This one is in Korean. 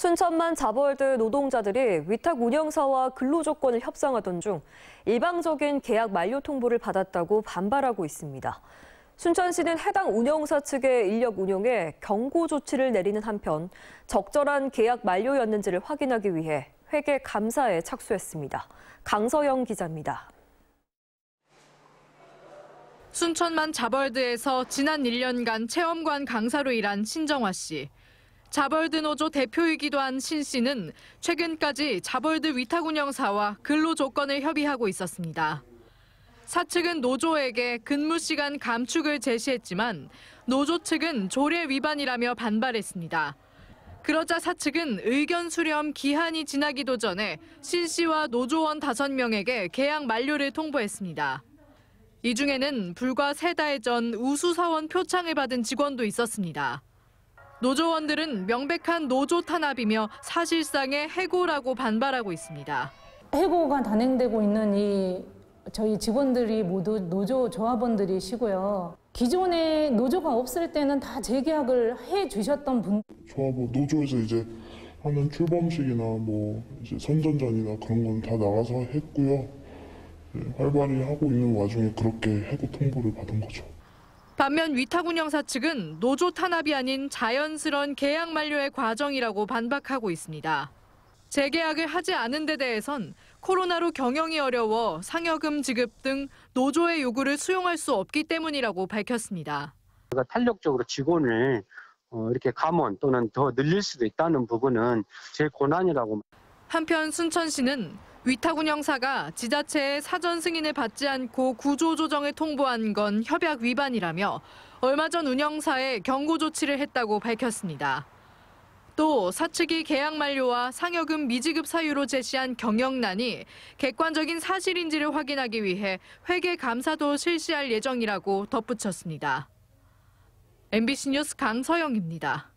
순천만 자벌드 노동자들이 위탁 운영사와 근로 조건을 협상하던 중 일방적인 계약 만료 통보를 받았다고 반발하고 있습니다. 순천시는 해당 운영사 측의 인력 운용에 경고 조치를 내리는 한편 적절한 계약 만료였는지를 확인하기 위해 회계 감사에 착수했습니다. 강서영 기자입니다. 순천만 자벌드에서 지난 1년간 체험관 강사로 일한 신정화 씨. 자벌드 노조 대표이기도 한 신 씨는 최근까지 자벌드 위탁 운영사와 근로 조건을 협의하고 있었습니다. 사측은 노조에게 근무 시간 감축을 제시했지만 노조 측은 조례 위반이라며 반발했습니다. 그러자 사측은 의견 수렴 기한이 지나기도 전에 신 씨와 노조원 5명에게 계약 만료를 통보했습니다. 이 중에는 불과 세 달 전 우수사원 표창을 받은 직원도 있었습니다. 노조원들은 명백한 노조 탄압이며 사실상의 해고라고 반발하고 있습니다. 해고가 단행되고 있는 이 저희 직원들이 모두 노조 조합원들이시고요. 기존에 노조가 없을 때는 다 재계약을 해 주셨던 분 조합 뭐 노조에서 이제 하는 출범식이나 뭐 이제 선전전이나 그런 건 다 나가서 했고요. 네, 활발히 하고 있는 와중에 그렇게 해고 통보를 받은 거죠. 반면 위탁 운영사 측은 노조 탄압이 아닌 자연스런 계약 만료의 과정이라고 반박하고 있습니다. 재계약을 하지 않은 데 대해선 코로나로 경영이 어려워 상여금 지급 등 노조의 요구를 수용할 수 없기 때문이라고 밝혔습니다. 우리가 탄력적으로 직원을 어, 이렇게 감원 또는 더 늘릴 수도 있다는 부분은 제 권한이라고 한편 순천시는 위탁 운영사가 지자체의 사전 승인을 받지 않고 구조 조정을 통보한 건 협약 위반이라며 얼마 전 운영사에 경고 조치를 했다고 밝혔습니다. 또 사측이 계약 만료와 상여금 미지급 사유로 제시한 경영난이 객관적인 사실인지를 확인하기 위해 회계 감사도 실시할 예정이라고 덧붙였습니다. MBC 뉴스 강서영입니다.